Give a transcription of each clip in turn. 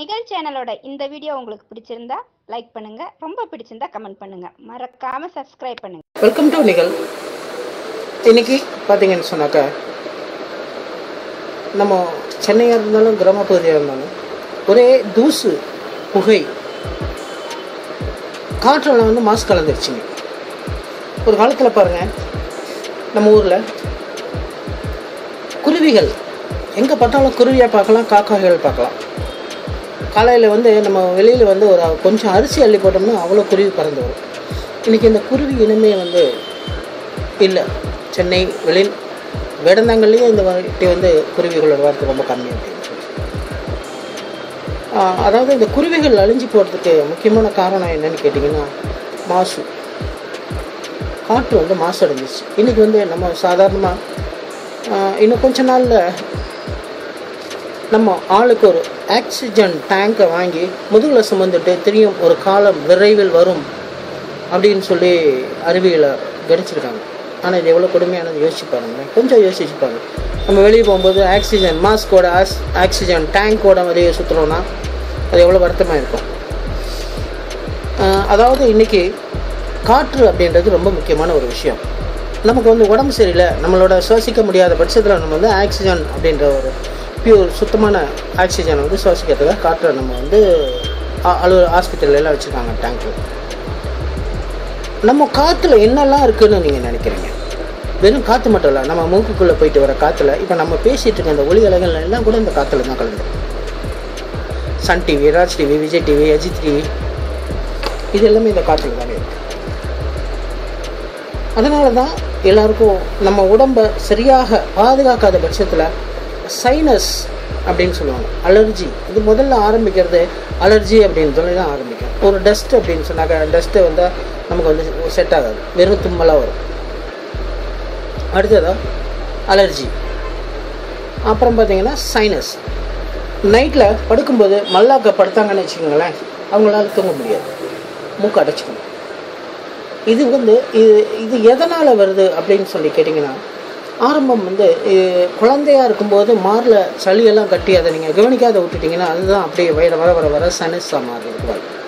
நிகழ் சேனலோட இந்த வீடியோ உங்களுக்கு பிடிச்சிருந்தா லைக் பண்ணுங்க. ரொம்ப பிடிச்சிருந்தா கமெண்ட் பண்ணுங்க. மறக்காம சப்ஸ்கிரைப் பண்ணுங்க. வெல்கம் டு நிகழ். இன்னைக்கு பார்த்தீங்கன்னு சொன்னாக்கா நம்ம சென்னையாக இருந்தாலும் கிராம பகுதியாக இருந்தாலும் ஒரே தூசு புகை. காற்றில் வந்து மாசு கலந்துருச்சுங்க ஒரு காலத்தில் பாருங்கள் நம்ம ஊரில் குருவிகள் எங்கே பார்த்தாலும் குருவியை பார்க்கலாம் காக்காய்கள் பார்க்கலாம். காலையில் வந்து நம்ம வெளியில் வந்து ஒரு கொஞ்சம் அரிசி அள்ளி போட்டோம்னா அவ்வளோ குருவி பறந்து வரும். இன்றைக்கி இந்த குருவி இனமே வந்து இல்லை. சென்னை வெளியில் வேடந்தாங்கல்லையும் இந்த வாட்டி வந்து குருவிகளோட வார்த்தை ரொம்ப கம்மி அப்படின்னு அதாவது இந்த குருவிகள் அழிஞ்சு போகிறதுக்கு முக்கியமான காரணம் என்னன்னு கேட்டிங்கன்னா மாசு. காற்று வந்து மாசு அடைஞ்சிச்சு இன்றைக்கி வந்து நம்ம சாதாரணமாக இன்னும் கொஞ்ச நாளில் நம்ம ஆளுக்கு ஒரு ஆக்சிஜன் டேங்கை வாங்கி முதுகில் சுமந்துட்டு தெரியும் ஒரு காலம் விரைவில் வரும் அப்படின்னு சொல்லி அறிவியலை கணிச்சிருக்காங்க. ஆனால் இது எவ்வளோ கொடுமையானது யோசிச்சு பாருங்களேன் கொஞ்சம் யோசிச்சு பாருங்கள் நம்ம வெளியே போகும்போது ஆக்சிஜன் மாஸ்கோட ஆஸ் ஆக்சிஜன் டேங்கோட வெளியே சுற்றுறோன்னா அது எவ்வளோ வருத்தமாக இருக்கும். அதாவது இன்றைக்கி காற்று அப்படின்றது ரொம்ப முக்கியமான ஒரு விஷயம். நமக்கு வந்து உடம்பு சரியில்லை நம்மளோட சுவாசிக்க முடியாத பட்சத்தில் நம்ம வந்து ஆக்சிஜன் அப்படின்ற ஒரு பியூர் சுத்தமான ஆக்சிஜனை வந்து சுவாசிக்கிறதுக்காக காற்றை நம்ம வந்து அ- அலு ஹாஸ்பிட்டல்ல எல்லாம் வச்சுருக்காங்க டேங்க்கு நம்ம காற்றுல என்னெல்லாம் இருக்குதுன்னு நீங்கள் நினைக்கிறீங்க? வெறும் காற்று மட்டும் இல்லை நம்ம மூக்குக்குள்ளே போயிட்டு வர காற்றுல இப்போ நம்ம பேசிகிட்டு இருக்க இந்த ஒளி அலைகள் எல்லாம் கூட இந்த காற்றுல தான் கலந்து. Sun TV Raj TV Vijay TV Ajith TV இது எல்லாமே இந்த காற்றுல தானே இருக்குது அதனால தான் எல்லாருக்கும் நம்ம உடம்பை சரியாக பாதுகாக்காத பட்சத்தில் சைனஸ் அப்படின்னு சொல்லுவாங்க. அலர்ஜி இது முதல்ல ஆரம்பிக்கிறது அலர்ஜி அப்படின்னு சொல்லி தான் ஆரம்பிக்கும். ஒரு டஸ்ட் அப்படின்னு சொன்னாக்க டஸ்ட்டு வந்தால் நமக்கு வந்து செட் ஆகாது. வெறும் தும்மலாக வரும். அடுத்ததாக அலர்ஜி அப்புறம் பார்த்தீங்கன்னா சைனஸ் நைட்டில் படுக்கும்போது மல்லாக்க படுத்தாங்கன்னு வச்சுக்கோங்களேன் அவங்களால தூங்க முடியாது. மூக்கு அடைச்சிக்கணும் இது வந்து இது இது எதனால் வருது அப்படின்னு சொல்லி கேட்டிங்கன்னா ஆரம்பம் வந்து குழந்தையாக குழந்தையா இருக்கும்போது மாரில் சளியெல்லாம் கட்டி அதை நீங்கள் கவனிக்காத விட்டுட்டிங்கன்னா அதுதான் அப்படியே வயிறு வர வர வர சனஸாக மாறுறதுக்கு வாய்ப்பு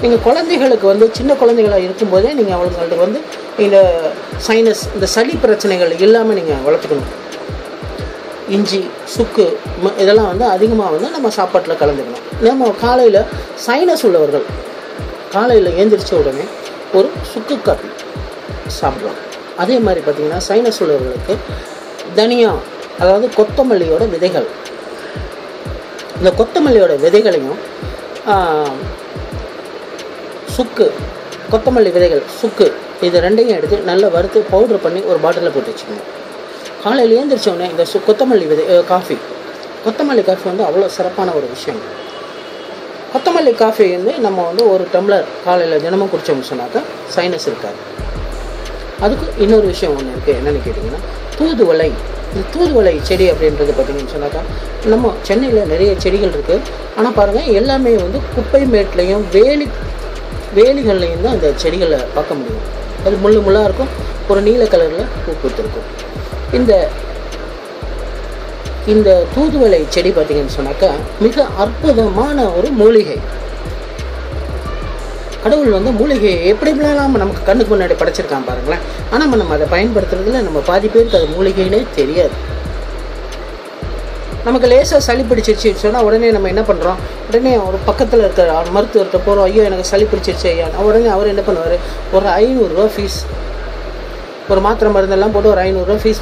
நீங்கள் குழந்தைகளுக்கு வந்து சின்ன குழந்தைகளாக இருக்கும்போதே நீங்கள் அவங்களுக்கு வந்து இந்த சைனஸ் இந்த சளி பிரச்சனைகள் இல்லாமல் நீங்கள் வளர்த்துக்கணும். இஞ்சி சுக்கு ம- இதெல்லாம் வந்து அதிகமாக வந்து நம்ம சாப்பாட்டில் கலந்துக்கணும். நம்ம காலையில் சைனஸ் உள்ளவர்கள் காலையில் ஏந்திரிச்ச உடனே ஒரு சுக்கு காப்பி சாப்பிடலாம். அதே மாதிரி பார்த்திங்கன்னா சைனஸ் உள்ளவர்களுக்கு தனியா அதாவது கொத்தமல்லியோட விதைகள். இந்த கொத்தமல்லியோட விதைகளையும் சுக்கு கொத்தமல்லி விதைகள் சுக்கு இது ரெண்டையும் எடுத்து நல்லா வறுத்து பவுடர் பண்ணி ஒரு பாட்டிலில் போட்டு வச்சுக்கணும் காலையில் எழுந்திரிச்ச இந்த சு கொத்தமல்லி விதை காஃபி கொத்தமல்லி காஃபி வந்து அவ்வளோ சிறப்பான ஒரு விஷயம். கொத்தமல்லி காஃபி வந்து நம்ம வந்து ஒரு டம்ளர் காலையில் தினமும் குடித்தோம்னு சொன்னாக்கா சைனஸ் இருக்காது. அதுக்கு இன்னொரு விஷயம் ஒன்று இருக்குது என்னென்னு கேட்டிங்கன்னா தூதுவளை. இந்த தூதுவளை செடி அப்படின்றது பார்த்தீங்கன்னு சொன்னாக்கா நம்ம சென்னையில் நிறைய செடிகள் இருக்குது ஆனால் பாருங்கள் எல்லாமே வந்து குப்பை மேட்லேயும் வேலி வேலிகள்லையும் தான் அந்த செடிகளை பார்க்க முடியும். அது முள்ளு முள்ளாக இருக்கும் ஒரு நீல கலரில் பூ பூத்திருக்கும். இந்த இந்த தூதுவளை செடி பார்த்திங்கன்னு சொன்னாக்கா மிக அற்புதமான ஒரு மூலிகை. கடவுள் வந்து மூலிகையை எப்படி எப்படிலாம் நமக்கு கண்ணுக்கு முன்னாடி படைச்சிருக்கான் பாருங்களேன். ஆனால் நம்ம அதை பயன்படுத்துறதுல நம்ம பாதி பேருக்கு அது மூலிகைனே தெரியாது. நமக்கு லேசாக சளி பிடிச்சிருச்சு சொன்னால் உடனே நம்ம என்ன பண்ணுறோம் உடனே ஒரு பக்கத்தில் இருக்கிற மருத்துவர்கிட்ட போகிறோம் ஐயோ எனக்கு சளி பிடிச்சிருச்சு ஐயா. உடனே அவர் என்ன பண்ணுவார்? ஒரு ஐநூறுரூவா ஃபீஸ் ஒரு மாத்திரை மருந்தெல்லாம் போட்டு ஒரு ஐநூறுரூவா ஃபீஸ்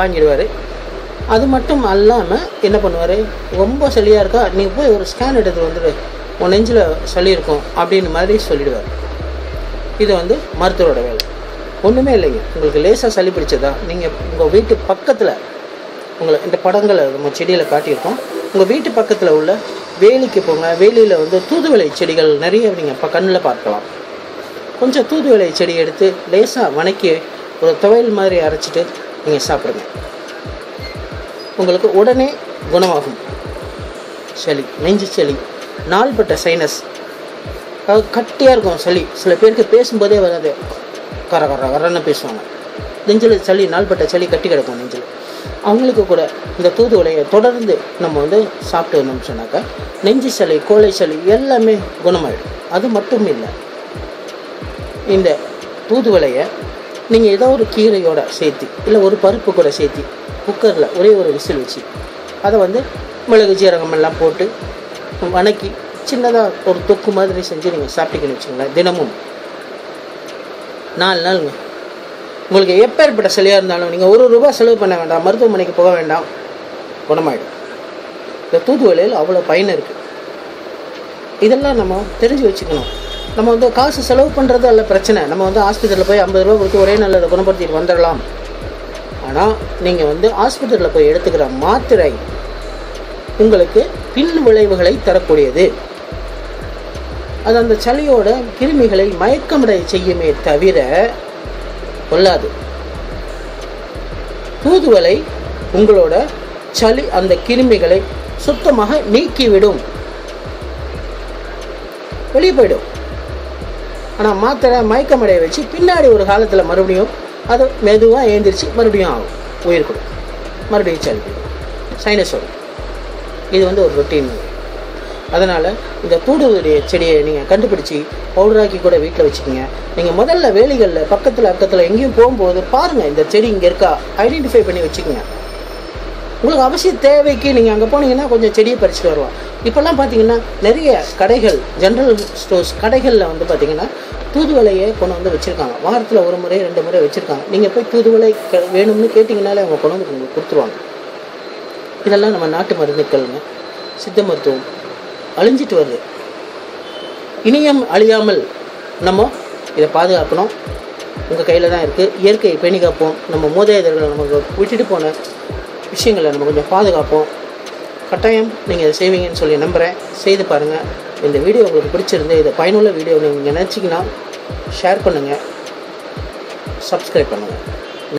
வாங்கிடுவார். அது மட்டும் அல்லாமல் என்ன பண்ணுவார்? ரொம்ப சளியாக இருக்கா? நீங்கள் போய் ஒரு ஸ்கேன் எடுத்து வந்துடு. உன் நெஞ்சில் சளி இருக்கும் அப்படின்னு மாதிரி சொல்லிடுவார். இது வந்து மருத்துவரோட வேலை. ஒன்றுமே இல்லைங்க. உங்களுக்கு லேசாக சளி பிடிச்சதா நீங்கள் உங்கள் வீட்டு பக்கத்தில் உங்களை இந்த படங்களை நம்ம செடியில் காட்டியிருக்கோம். உங்கள் வீட்டு பக்கத்தில் உள்ள வேலிக்கு போங்க. வேலியில் வந்து தூதுவளை செடிகள் நிறைய நீங்கள் இப்போ கண்ணில் பார்க்கலாம். கொஞ்சம் தூதுவளை செடி எடுத்து லேசாக வணக்கி ஒரு துவையல் மாதிரி அரைச்சிட்டு நீங்கள் சாப்பிடுங்க. உங்களுக்கு உடனே குணமாகும். சளி நெஞ்சு சளி. நாள்பட்ட சைனஸ். கட்டியாக இருக்கும் சளி. சில பேருக்கு பேசும்போதே வராது. கர கர கரன்னு பேசுவாங்க. நெஞ்சில் சளி நாள்பட்ட சளி கட்டி கிடக்கும் நெஞ்சில். அவங்களுக்கு கூட இந்த தூதுவளையை தொடர்ந்து நம்ம வந்து சாப்பிட்டு வந்தோம்னு சொன்னாக்கா நெஞ்சு சளி கோழை சளி எல்லாமே குணமாயிடும். அது மட்டும் இல்லை. இந்த தூதுவளையை நீங்கள் ஏதோ ஒரு கீரையோட சேர்த்து இல்லை ஒரு பருப்பு கூட சேர்த்து குக்கரில் ஒரே ஒரு விசில் வச்சு அதை வந்து மிளகு ஜீரகம் எல்லாம் போட்டு வணக்கி சின்னதாக ஒரு தொக்கு மாதிரி செஞ்சு நீங்கள் சாப்பிட்டீங்கன்னு வச்சுங்களேன் தினமும். நாலு நாளுங்க. உங்களுக்கு எப்பேற்பட்ட சிலையாக இருந்தாலும் நீங்கள் ஒரு ரூபா செலவு பண்ண வேண்டாம் மருத்துவமனைக்கு போக வேண்டாம் குணமாயிடும். இந்த தூதுவளையில் அவ்வளோ பயன் இருக்குது இதெல்லாம் நம்ம தெரிஞ்சு வச்சுக்கணும். நம்ம வந்து காசு செலவு பண்ணுறது அல்ல பிரச்சனை. நம்ம வந்து ஹாஸ்பிட்டலில் போய் ஐம்பது ரூபா கொடுத்து ஒரே நல்ல குணப்படுத்திட்டு வந்துடலாம். ஆனால் நீங்கள் வந்து ஹாஸ்பிட்டலில் போய் எடுத்துக்கிற மாத்திரை உங்களுக்கு பின் விளைவுகளை தரக்கூடியது. அது அந்த சளியோட கிருமிகளை மயக்கமடைய செய்யுமே தவிர கொள்ளாது. தூதுவலை உங்களோட சளி அந்த கிருமிகளை சுத்தமாக நீக்கிவிடும். வெளியே போயிடும். ஆனால் மாத்திரை மயக்கமடைய வச்சு பின்னாடி ஒரு காலத்தில் மறுபடியும் அது மெதுவாக ஏந்திரிச்சு மறுபடியும் ஆகும். உயிர் மறுபடியும் சளி சைனஸ் வரும். இது வந்து ஒரு ரொட்டீன் அதனால் இந்த தூடுடைய செடியை நீங்கள் கண்டுபிடிச்சி பவுடராக்கி கூட வீட்டில் வச்சுக்கோங்க. நீங்கள் முதல்ல வேலிகளில் பக்கத்தில் அக்கத்தில் எங்கேயும் போகும்போது பாருங்கள் இந்த செடி இங்கே இருக்கா? ஐடென்டிஃபை பண்ணி வச்சுக்கோங்க. உங்களுக்கு அவசிய தேவைக்கு நீங்கள் அங்கே போனீங்கன்னா கொஞ்சம் செடியை பறிச்சுட்டு வருவோம் இப்போல்லாம் பார்த்தீங்கன்னா நிறைய கடைகள் ஜென்ரல் ஸ்டோர்ஸ் கடைகளில் வந்து பார்த்தீங்கன்னா தூதுவலையை கொண்டு வந்து வச்சுருக்காங்க. வாரத்தில் ஒரு முறை ரெண்டு முறை வச்சுருக்காங்க. நீங்கள் போய் தூதுவளை க- வேணும்னு கேட்டிங்கனாலே அவங்க கொண்டு வந்து உங்களுக்கு கொடுத்துருவாங்க. இதெல்லாம் நம்ம நாட்டு மருந்துக்கள்ங்க சித்த மருத்துவம். அழிஞ்சிட்டு வருது. இனியும் அழியாமல் நம்ம இதை பாதுகாக்கணும். உங்கள் கையில் தான் இருக்குது இயற்கையை பேணி காப்போம். நம்ம மூதாதையர்கள் நமக்கு விட்டுட்டு போன விஷயங்களை நம்ம கொஞ்சம் பாதுகாப்போம். கட்டாயம் நீங்கள் இதை செய்வீங்கன்னு சொல்லி நம்புகிறேன் செய்து பாருங்கள் இந்த வீடியோ உங்களுக்கு பிடிச்சிருந்து இதை பயனுள்ள வீடியோ நீங்கள் நினச்சிங்கன்னா ஷேர் பண்ணுங்கள் சப்ஸ்கிரைப் பண்ணுங்கள்